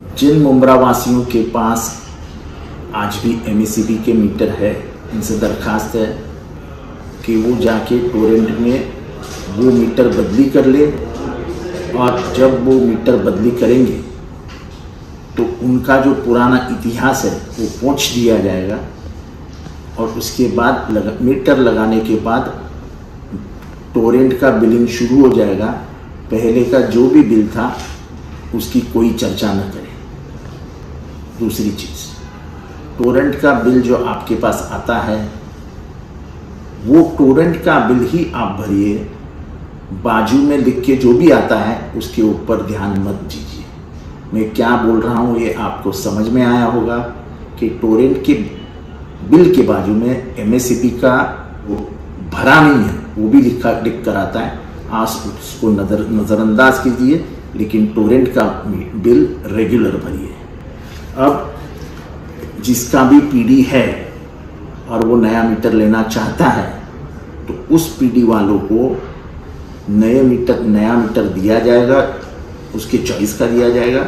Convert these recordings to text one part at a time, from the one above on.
जिन मुमरा वासियों के पास आज भी एम के मीटर है, उनसे दरखास्त है कि वो जाके टोरेंट में वो मीटर बदली कर ले और जब वो मीटर बदली करेंगे तो उनका जो पुराना इतिहास है, वो पहुँच दिया जाएगा और उसके बाद लगा, मीटर लगाने के बाद टोरेंट का बिलिंग शुरू हो जाएगा। पहले का जो भी बिल था, उसकी कोई चर्चा न करें। दूसरी चीज़। टोरेंट का बिल जो आपके पास आता है, वो टोरेंट का बिल ही आप भरिए, बाजू में लिख के जो भी आता है, उसके ऊपर ध्यान मत दीजिए। मैं क्या बोल रहा हूँ, ये आपको समझ में आया होगा कि टोरेंट के बिल के बाजू में एमएससीपी का वो भरा नहीं है, वो भी लिखा, लिख कर आता है। आज उसको नज़र, नज़रअंदाज कीजिए, लेकिन टोरेंट का बिल रेगुलर भरिए। अब जिसका भी पीडी है और वो नया मीटर लेना चाहता है तो उस पीडी वालों को नए मीटर, नया मीटर दिया जाएगा, उसके चॉइस का दिया जाएगा,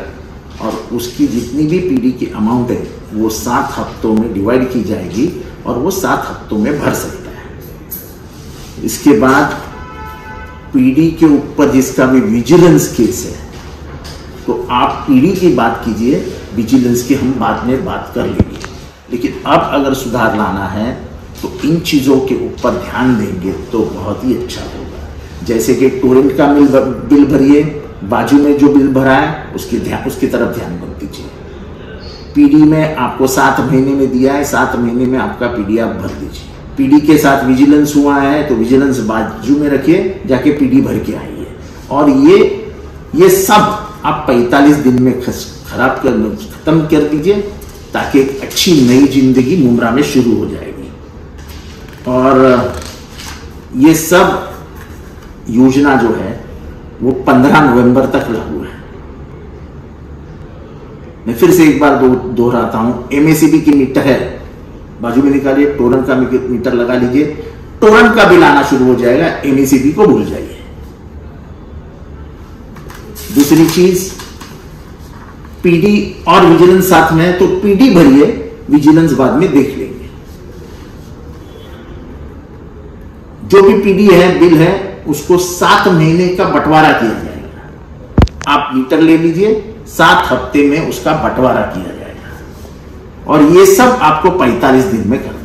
और उसकी जितनी भी पीडी की अमाउंट है, वो सात हफ्तों में डिवाइड की जाएगी और वो सात हफ्तों में भर सकता है। इसके बाद पीडी के ऊपर जिसका भी विजिलेंस केस है तो आप पीडी की बात कीजिए विजिलेंस की हम बाद में बात कर लेंगे। लेकिन अब अगर सुधार लाना है तो इन चीज़ों के ऊपर ध्यान देंगे तो बहुत ही अच्छा होगा। जैसे कि टोरेंट का बिल बिल भरिए, बाजू में जो बिल भरा है, उसकी ध्यान उसकी तरफ़ ध्यान मत दीजिए। पीडी में आपको सात महीने में दिया है, सात महीने में आपका पीडी आप भर दीजिए। पीडी के साथ विजिलेंस हुआ है तो विजिलेंस बाजू में रखिए, जाके पीडी भर के आइए। और ये ये सब आप 45 दिन में खराब कर खत्म कर दीजिए, ताकि एक अच्छी नई ज़िंदगी मुमरा में शुरू हो जाएगी। और, ये सब योजना जो है, वो 15 नवंबर तक लागू है। मैं फिर से एक बार दो, दोहराता हूँ। एमएसीबी की मीटर है। बाजू में निकालिए टोरन का मीटर लगा लीजिए। टोरन का बिल आना शुरू हो जाएगा एमएसीबी को भूल जाइए। दूसरी चीज़ पीडी और विजिलेंस साथ में है तो पीडी भरिए, विजिलेंस बाद में देख लेंगे। जो भी पीडी है, बिल है, उसको सात महीने का बंटवारा किया जाएगा। आप मीटर ले लीजिए, सात हफ़्ते में उसका बंटवारा किया जाएगा। और ये सब आपको 45 दिन में करना